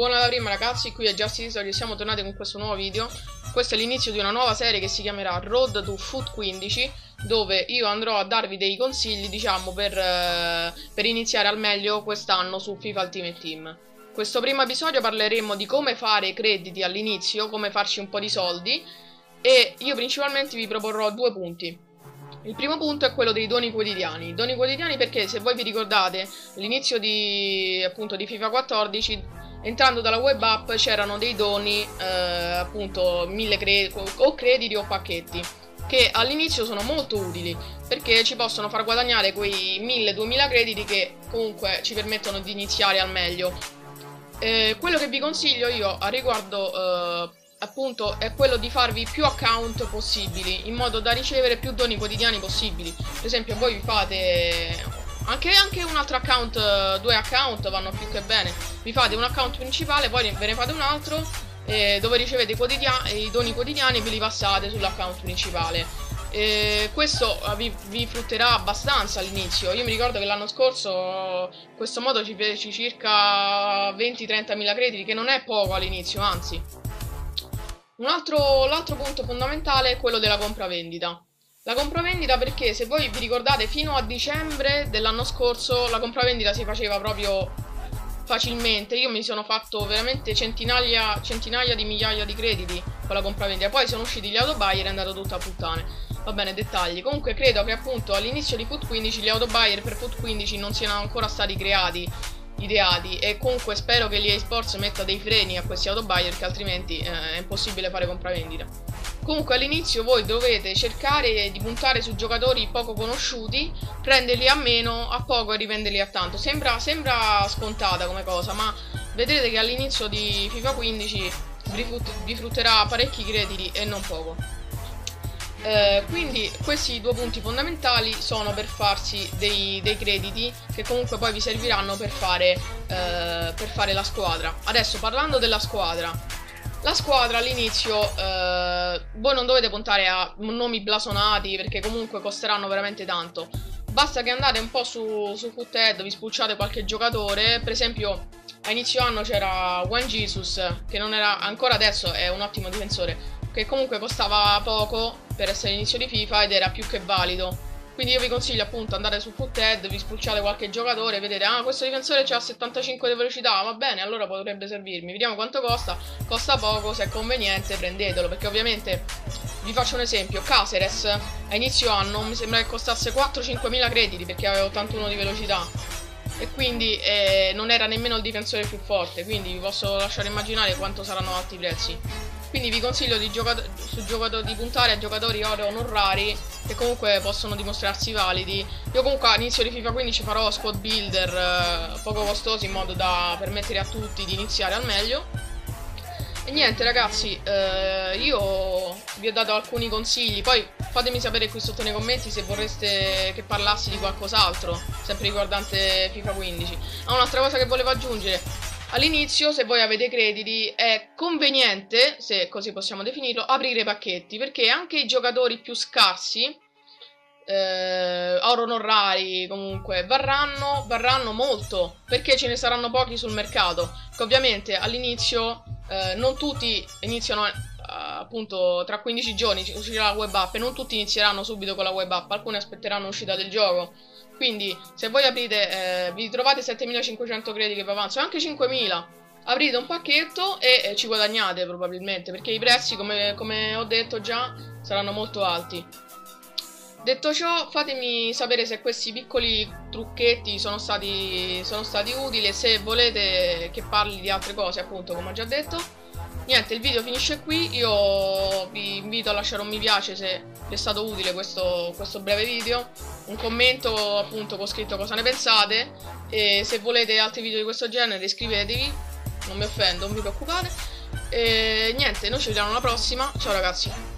Buona la prima ragazzi, qui è Justice e siamo tornati con questo nuovo video. Questo è l'inizio di una nuova serie che si chiamerà Road to Foot 15 Dove io andrò a darvi dei consigli, diciamo, per, eh, per iniziare al meglio quest'anno su FIFA Ultimate Team. Questo primo episodio parleremo di come fare crediti all'inizio, come farci un po' di soldi E io principalmente vi proporrò due punti. Il primo punto è quello dei doni quotidiani. Doni quotidiani perché se voi vi ricordate all'inizio di, di FIFA 14 entrando dalla web app c'erano dei doni eh, appunto mille cre o crediti o pacchetti che all'inizio sono molto utili perché ci possono far guadagnare quei 1000-2000 crediti che comunque ci permettono di iniziare al meglio. Eh, quello che vi consiglio io a riguardo eh, appunto è quello di farvi più account possibili in modo da ricevere più doni quotidiani possibili. Per esempio voi vi fate anche, anche un altro account, due account vanno più che bene. Vi fate un account principale, poi ve ne fate un altro eh, dove ricevete i doni quotidiani e ve li passate sull'account principale. Eh, questo vi, vi, frutterà abbastanza all'inizio. Io mi ricordo che l'anno scorso questo modo ci fece circa 20-30 mila crediti, che non è poco all'inizio, anzi. Un altro, punto fondamentale è quello della compravendita. La compravendita perché se voi vi ricordate fino a dicembre dell'anno scorso la compravendita si faceva proprio facilmente. Io mi sono fatto veramente centinaia, centinaia di migliaia di crediti con la compravendita. Poi sono usciti gli autobuyer e è andato tutto a puttane. Va bene, dettagli. Comunque credo che appunto all'inizio di Foot 15 gli autobuyer per Foot 15 non siano ancora stati creati ideati e comunque spero che l'EA Sports metta dei freni a questi autobuyer che altrimenti eh, è impossibile fare compravendita. Comunque all'inizio voi dovete cercare di puntare su giocatori poco conosciuti, prenderli a meno, a poco e rivenderli a tanto. Sembra, sembra scontata come cosa, ma vedrete che all'inizio di FIFA 15 vi frutterà parecchi crediti e non poco. Eh, quindi questi due punti fondamentali sono per farsi dei, dei crediti che comunque poi vi serviranno per fare, eh, per fare la squadra. Adesso parlando della squadra, la squadra all'inizio eh, voi non dovete puntare a nomi blasonati perché comunque costeranno veramente tanto. Basta che andate un po' su, su Foothead, vi spulciate qualche giocatore. Per esempio, a inizio anno c'era Juan Jesus, che non era ancora adesso è un ottimo difensore, che comunque costava poco per essere l'inizio di FIFA ed era più che valido. Quindi io vi consiglio appunto andare su Foothead, vi spulciate qualche giocatore, vedete, ah questo difensore ha 75 di velocità, va bene, allora potrebbe servirmi. Vediamo quanto costa, costa poco, se è conveniente prendetelo, perché ovviamente vi faccio un esempio, Caceres a inizio anno mi sembra che costasse 4-5 mila crediti perché aveva 81 di velocità e quindi eh, non era nemmeno il difensore più forte, quindi vi posso lasciare immaginare quanto saranno alti i prezzi. Quindi vi consiglio di, di puntare a giocatori oro non rari che comunque possono dimostrarsi validi. Io comunque all'inizio di FIFA 15 farò squad builder eh, poco costosi in modo da permettere a tutti di iniziare al meglio. E niente ragazzi, eh, io vi ho dato alcuni consigli, poi fatemi sapere qui sotto nei commenti se vorreste che parlassi di qualcos'altro, sempre riguardante FIFA 15. Ah, un'altra cosa che volevo aggiungere, All'inizio, se voi avete crediti, è conveniente, se così possiamo definirlo, aprire pacchetti, perché anche i giocatori più scarsi, eh, oro non rari comunque, varranno, varranno molto, perché ce ne saranno pochi sul mercato, che ovviamente all'inizio eh, non tutti iniziano appunto tra 15 giorni uscirà la web app e non tutti inizieranno subito con la web app, alcuni aspetteranno l'uscita del gioco quindi, se voi aprite, eh, vi trovate 7500 crediti che vi avanzano, anche 5000, aprite un pacchetto e eh, ci guadagnate probabilmente, perché i prezzi, come, come ho detto già, saranno molto alti. Detto ciò, fatemi sapere se questi piccoli trucchetti sono stati, sono stati utili e se volete che parli di altre cose, appunto, come ho già detto. Niente, il video finisce qui, io vi invito a lasciare un mi piace se vi è stato utile questo, questo breve video, un commento appunto con scritto cosa ne pensate e se volete altri video di questo genere iscrivetevi, non mi offendo, non vi preoccupate. E niente, noi ci vediamo alla prossima, ciao ragazzi.